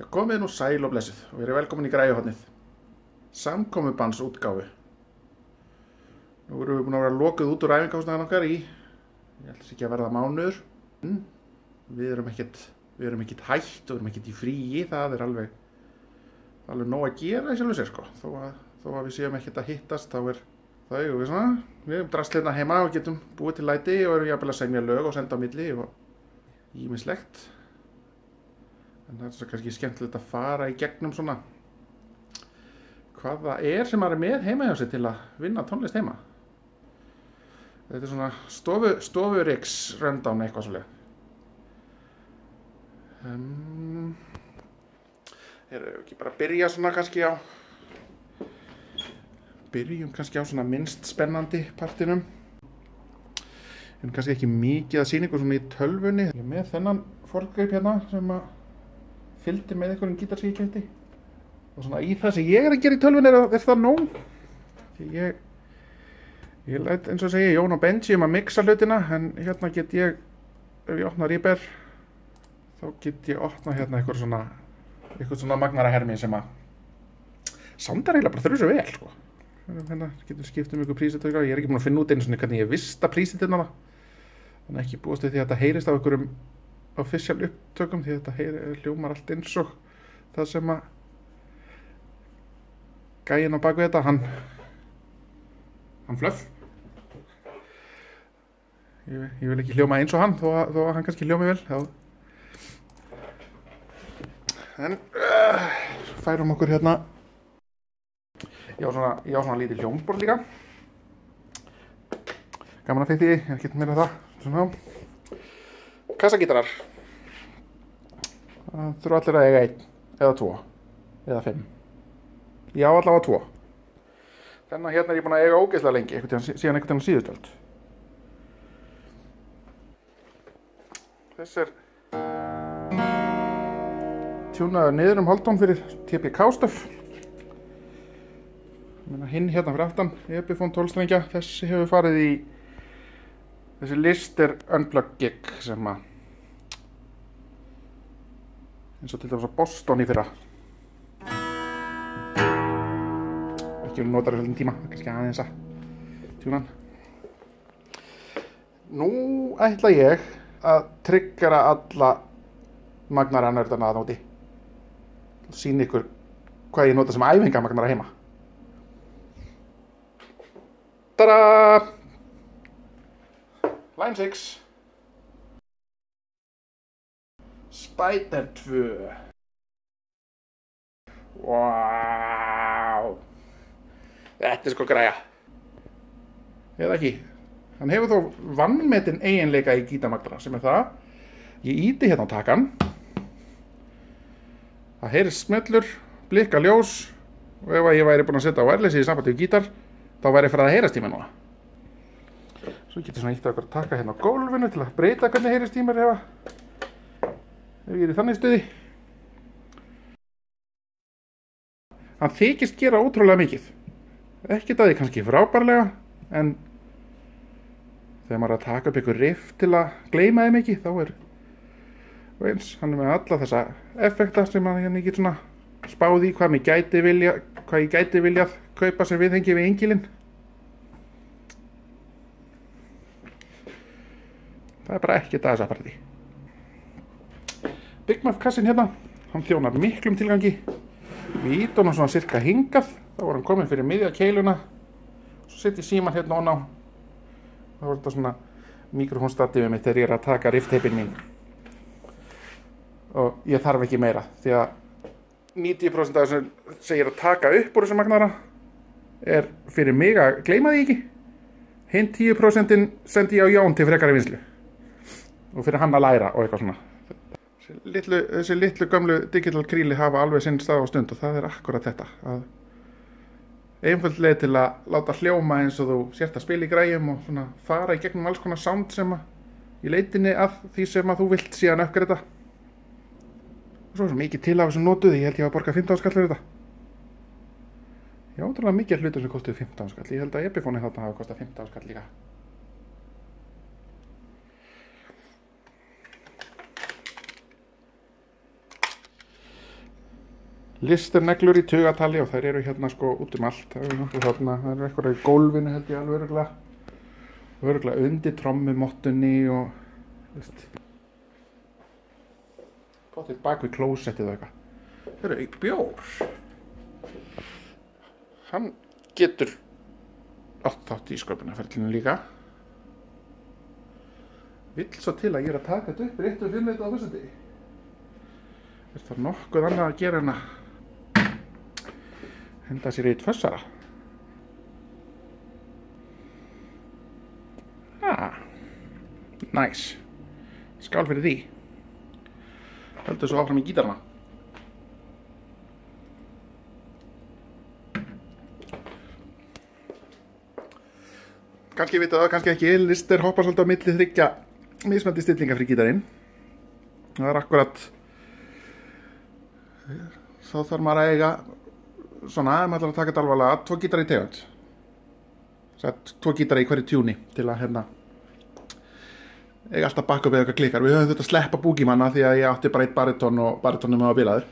Já, komið nú sæl og blessuð og verið velkomin í græjuhotnið. Samkomubans útgáfu. Nú erum við búin að vera lokuð út úr æfingahúsnaðan okkar í, ég ætla ekki að verða mánuður. En við erum ekkert, við erum ekkert hætt og við erum ekkert í fríi, það er alveg, alveg nóg að gera í sjálfu sér sko. Þó að, þó að við séum ekkert að hittast, þá er, þá eigum við svona, við erum drast hérna heima og getum búið til læti og erum jafnvel að semja lög og senda á milli og ímislegt. En það er kannski skemmtilegt að fara í gegnum svona hvað það er sem maður er með heima hjá sig til að vinna tónlist heima. Þetta er svona stofu, stofuriks rundown eitthvað svolítið. Um, erum við ekki bara að byrja svona kannski á byrjum kannski á svona minnst spennandi partinum en kannski ekki mikið að síningu svona í tölvunni ég er með þennan forgreip hérna sem að fylgdi með einhverjum gítar sem ég kæfti og svona í það sem ég er að gera í tölvunni er, er það nóg. Ég ég læt eins og segja Jón og Benji um að mixa hlutina en hérna get ég ef ég opna Reaper þá get ég opna hérna eitthvað svona eitthvað svona magnara hermi sem að samdar eiginlega bara svo vel sko. Hérna getum skipt um ykkur prísitökar ég er ekki búin að finna út einu svona hvernig ég vista prísitökna þannig ekki búast við því að þetta heyrist á einhverjum official upptökum því þetta heyri, hljómar allt eins og það sem að gæin á baku þetta hann hann flöff ég, ég vil ekki hljóma eins og hann þó að, þó að hann kannski hljómi vel þá. En uh, færum okkur hérna. Ég á svona, svona lítið hljómborð líka. Gaman að því, ég er ekki meira það svona kassagítarar. Það þurfa allir að eiga einn eða tvo eða fimm. Ég á allavega tvo. Þennan hérna er ég búin að eiga ógeðslega lengi einhvern tíðan, síðan einhvern tíðan síðustöld. Þess er tjúnaður niður um holdón fyrir TPK stöf hinn hérna fyrir aftan Epiphone 12 strengja þessi hefur farið í þessi list er unplugged gig sem að eins og til dæmis á Boston í fyrra. Ekki um notar í tíma kannski aðeins að tjúnan nú ætla ég að tryggjara alla magnara nördana að nóti sín ykkur hvað ég nota sem æfinga magnara heima. Tada! Line 6 Spider 2 Wow Þetta er sko græja. Eða ekki? Hann hefur þó vannmetin eiginleika í gítamagnara sem er það. Ég íti hérna á takan. Það heyrir smellur blikka ljós. Og ef ég væri búin að setja á wirelessi í sambandi við gítar þá væri fyrir að heyrast í mér núna. Svo getur svona ítt að taka hérna á gólfinu til að breyta hvernig heyrist í mér ef, ef ég er í þannig stuði. Hann þykist gera ótrúlega mikið. Ekkert að því kannski frábærlega, en þegar maður er að taka upp ykkur riff til að gleyma þeim ekki, þá er eins, hann er með alla þessa effekta sem hann hérna get svona spáði í hvað, gæti vilja, hvað ég gæti viljað kaupa sem viðhengi við engilinn. það er bara ekkert aðeins að því Big Muff kassin hérna. Hann þjónar miklum tilgangi. Við ítum hann svona cirka hingað. Þá var hann komin fyrir miðja keiluna. Svo setjum síman hérna ón á. Þá var þetta svona mikrofónstatífið mitt þegar ég er að taka riffteipin mín. Og ég þarf ekki meira því að 90% af þessum sem ég er að taka upp úr þessum magnara er fyrir mig að gleyma því ekki. Hinn 10% sendi ég á Jón til frekari vinslu og fyrir hann að læra og eitthvað svona litlu, þessi litlu gömlu digital kríli hafa alveg sinn stað á stund og það er akkurat þetta að einföld leið til að láta hljóma eins og þú sért að spila í græjum og svona fara í gegnum alls konar sound sem að í leitinni að því sem að þú vilt síðan uppgreita. Og svo er svo mikið til af þessum nótuði ég held ég að borga 15 skall fyrir þetta. Já, ótrúlega mikið hlutur sem kostuði 15 skall ég held að Epiphone þarna hafa kostað 15 skall líka listerneglur í tugatali og þær eru hérna sko út um allt. Það eru þarna, það eru eitthvað í gólfinu held ég alveg öruglega öruglega undir trommumottunni og veist. Potið bak við klósettið og eitthvað. Það eru bjór. Hann getur átt þátt í sköpunarferlinu líka. Vill svo til að ég er að taka þetta upp rétt og finna þetta á þessu degi er það nokkuð annað að gera en að henda sér eitt fössara ah næs skál fyrir því. Heldur svo áfram í gítarna kannski vitað það, kannski ekki. Lister hoppar svolítið á milli þryggja mismændi stillinga fyrir gítarinn. Það er akkurat þá þarf maður að eiga svona, ef maður ætlar að taka þetta alvarlega tvo gítar í tegund. Sett, tvo gítar í hverju tjúni til að hérna eiga alltaf bakka upp eða eitthvað klikkar. Við höfum þetta að sleppa búgimanna því að ég átti bara eitt baritón og baritónum á bilaður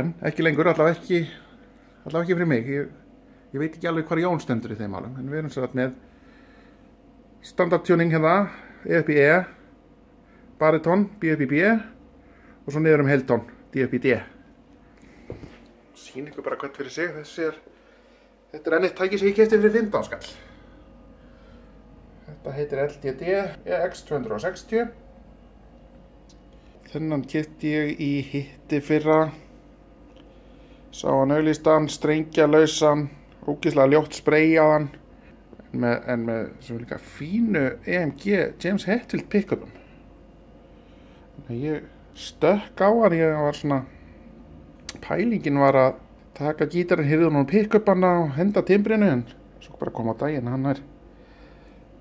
en ekki lengur, allavega ekki allavega ekki fyrir mig. Ég, ég veit ekki alveg hvað Jón stendur í þeim álum en við erum sér að með standardtjóning hérna E upp í E baritón, B upp í B og svo niður um heiltón D upp í D sín ykkur bara hvert fyrir sig. Þessi er þetta er ennett tæki sem ég kefti fyrir 15 skall. Þetta heitir LDD EX260 þennan kefti ég í hitti fyrra. Sá hann auðlistan strengja lausan ógislega ljótt spreyjaðan en með, en með svo líka fínu EMG James Hetfield pick-upum. Ég stökk á hann ég var svona pælingin var að taka gítarinn, hýrðun og pick-upana og henda timbrinu en svo bara koma á daginn hann er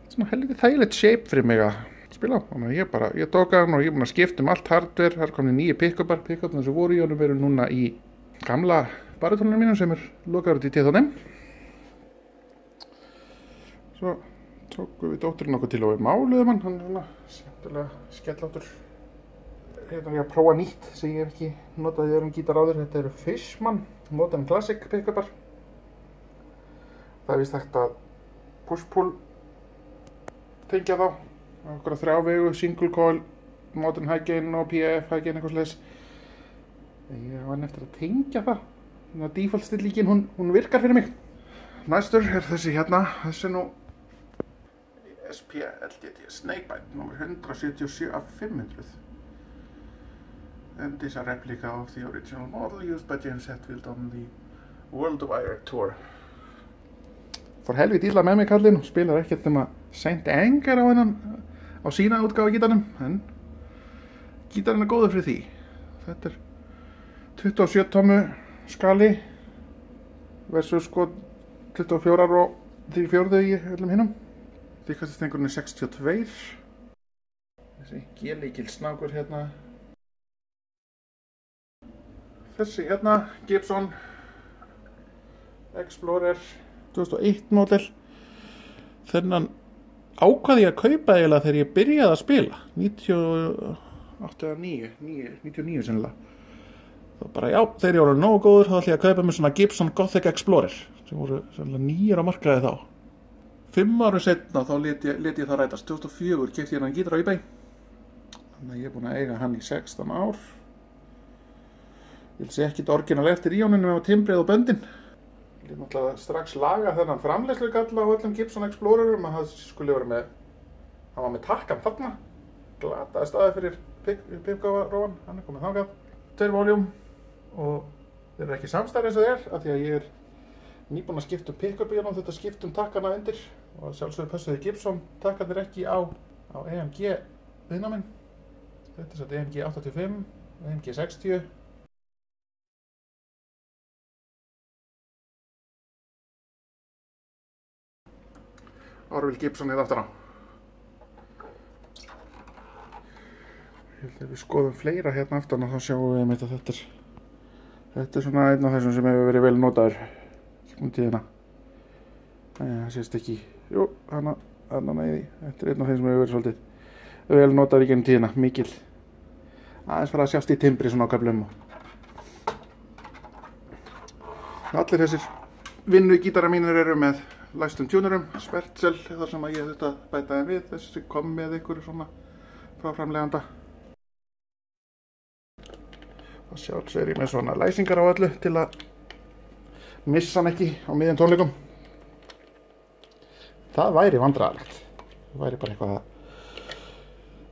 svona helviti þægilegt shape fyrir mig að spila á. Þannig að ég bara, ég tók hann og ég er búin að skipta um allt hardware, það er komin nýju pick-upar pick-upna sem voru í honum veru núna í gamla baritónunum mínum sem er lokaður út í tíðanum svo tókum við dótturinn okkur til og við máluðum hann hann er svona skelláttur hérna ég að prófa nýtt sem ég hef ekki notað í öðrum gítar áður. Þetta eru Fishman Modern Classic pick-upar. Það er vist hægt að push-pull tengja þá okkur að þrjá vegu, single coil Modern High Gain og PF High Gain eitthvað slags ég var neftur að tengja það. Þannig að default stillíkin hún, hún virkar fyrir mig. Næstur er þessi hérna. Þessi nú SP LDT Snakebite nr. 177 af 500 and is a replica of the original model used by James Hetfield on the World Wire Tour. Fór helvið íla með mig kallinn og spilar ekkert nema Saint Anger á hennan á sína útgáðu gítarnum en gítarinn er góður fyrir því. Þetta er 27 tómu skali versus sko 24 og 3 fjórðu í öllum hinnum þykastist einhvern er 62 þessi gélíkil snákur hérna þessi hérna Gibson Explorer 2001 mótel þennan ákvaði ég að kaupa eiginlega þegar ég byrjaði að spila. 98 eða 9 99 sennilega. Þá bara já, þegar ég voru nógu góður þá ætla ég að kaupa mér svona Gibson Gothic Explorer sem voru sennilega nýjur á markaði þá. Fimm áru setna þá let ég, let ég það rætast. 2004 kefti ég hann gítar á eBay. Þannig að ég er búin að eiga hann í 16 ár ég vil segja ekkit orginal eftir í honum með timbrið og böndin. Ég náttúrulega strax laga þennan framlegslu galla á öllum Gibson Explorerum að það skulle vera með hann var með takkan þarna. Glataði staði fyrir pipgáfaróan hann er komið þangað. Tveir voljum og þeir eru ekki samstæri eins og þeir af því að ég er nýbúin að skipta um pick-up í hann þetta skipta um takkana undir. Og sjálfsögur passaði Gibson takkanir ekki á, á EMG viðnáminn. Þetta er satt EMG 85 EMG 60 Orville Gibson hérna aftan á. Ég held að við skoðum fleira hérna aftan og þá sjáum við að þetta er þetta er svona einn af þessum sem hefur verið vel notaður um tíðina það sést ekki. Jú, hana, hana næði þetta er einn af þeim sem hefur verið svolítið vel notaður í genið tíðina, mikil aðeins fara að sjást í timbri svona á köflum Allir þessir vinnu gítara mínir eru með læstum tjúnurum, spertsel, þar sem að ég þetta bæta þeim við, þessi kom með ykkur svona frá framleganda. Og sjálfs er ég með svona læsingar á öllu til að missa hann ekki á miðjum tónleikum. Það væri vandræðalegt. Það væri bara eitthvað að,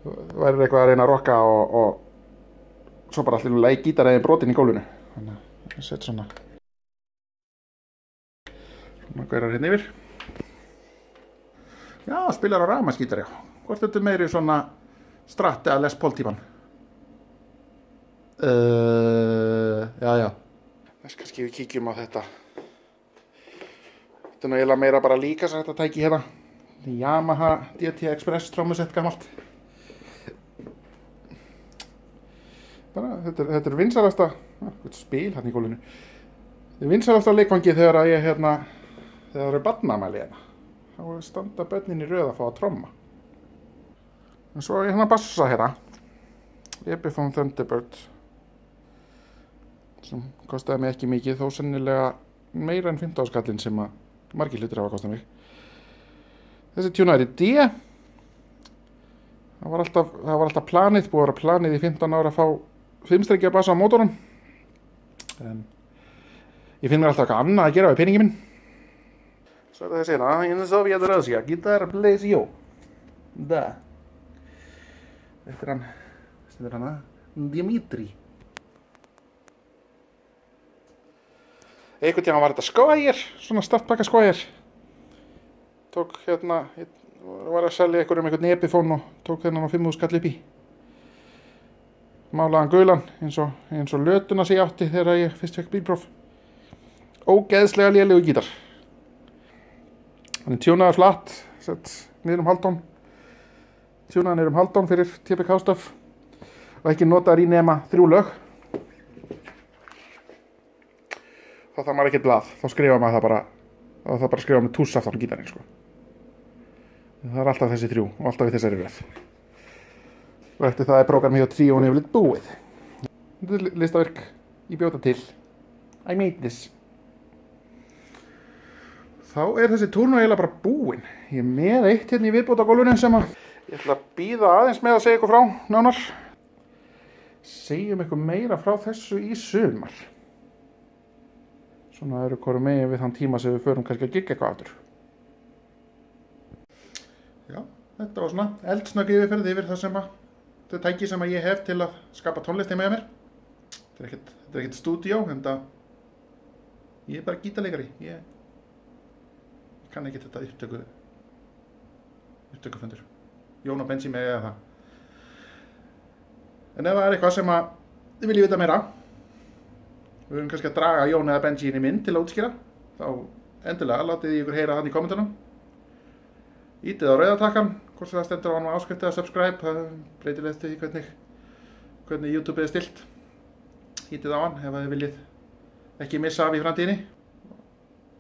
það væri eitthvað að reyna að rokka og, og svo bara allir leið gítaræðin brotin í gólfinu. Þannig að ég set svona Svona gaurar hérna yfir. Já, spilar á rafmaskítari. Hvort þetta er meiri svona stratti að Les Paul típan? Uh, já, já. Þess kannski við kíkjum á þetta. Þetta er eiginlega meira bara líka sem þetta tæki hérna. Þetta Yamaha DT Express trómusett gammalt. Bara, þetta er, þetta er vinsalasta, þetta er spil hérna í er vinsalasta leikvangi þegar að ég hérna þegar það eru barnamæli hérna þá standa börnin í röð að fá að tromma. En svo er hérna bassa hérna Epiphone Thunderbird sem kostiði mig ekki mikið þó sennilega meira en 15 skallin sem að margir hlutir hafa kostið mig. Þessi tjúna er D það var alltaf, það var alltaf planið búið að vera planið í 15 ára að fá fimmstreikja bassa á mótorun en ég finn mér alltaf eitthvað annað að gera við peningin minn Что это сена? In Soviet Russia. Guitar plays you. Да. Þetta er hann. Þetta er hann að. Dimitri. Einhvern tíma var þetta skvægir. Svona startpakka skvægir. Tók hérna. Ég var að selja einhverjum einhvern epifón og tók þennan á 5.000 skall upp í. Málaðan gulan eins og, eins og lötuna sem ég átti þegar ég fyrst fekk bílpróf. Ógeðslega lélegu gítar. Hann er tjónaður flatt, sett niður um haldón, tjónaður niður um haldón fyrir TPK stöf og ekki notaður í nema þrjú lög. Þá þarf maður ekkert blað, þá skrifa maður það bara, þá þarf bara að skrifa með tús aftan á gítarinn sko. Það er alltaf þessi þrjú og alltaf í þessari röð. Og eftir það er prógramið hjá tríón yfirleitt búið. Listaverk í bjóta til. I made this þá er þessi túrn eiginlega bara búinn. Ég er með eitt hérna í viðbóta gólfinu sem að ég ætla að býða aðeins með að segja ykkur frá nánar. Segjum ykkur meira frá þessu í sumar. Svona eru hverju megin við þann tíma sem við förum kannski að gigga eitthvað aftur. Já, þetta var svona eldsnögg yfirferð yfir það sem að þetta tæki sem að ég hef til að skapa tónlisti með mér. Þetta er ekkert, er stúdíó, en það ég er bara gítarleikari. Ég kann ekki þetta upptöku upptökufundur. Jón og Benji með eða. Það en ef það er eitthvað sem að þið viljið vita meira við höfum kannski að draga Jón eða Benji inn í mynd til að útskýra þá endilega látið ykkur heyra hann í kommentunum. Ítið á rauðatakkan hvort það stendur á hann á áskrift eða subscribe það breytir leðst því hvernig hvernig YouTube er stilt ítið á hann ef þið viljið ekki missa af í framtíðinni.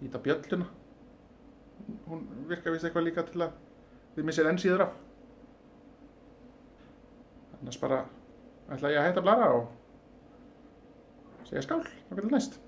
Íta bjölluna hún virkar vist eitthvað líka til að þið missir enn síður af. Annars bara ætla ég að hætta að blara og segja skál og hvernig næst